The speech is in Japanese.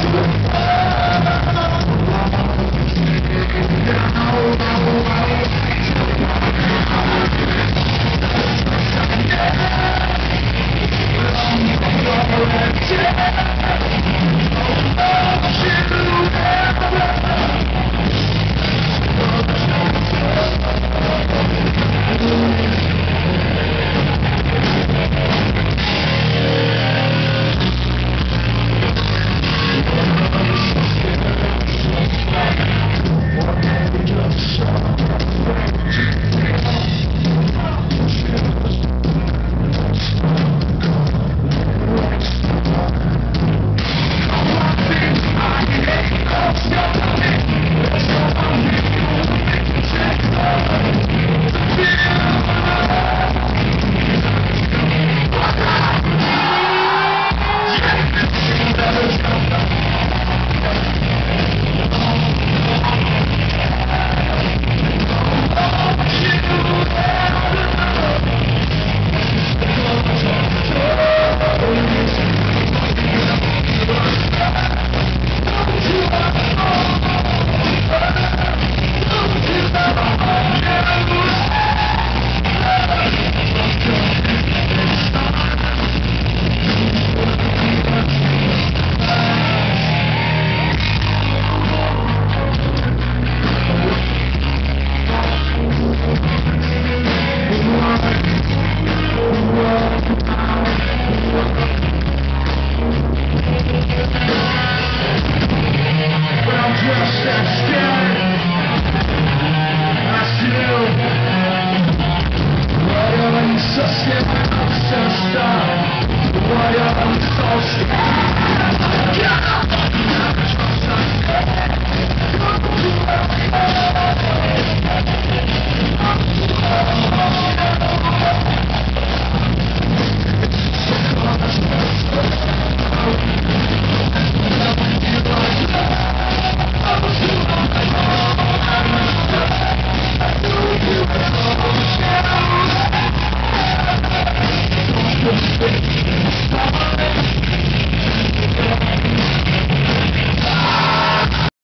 Oh,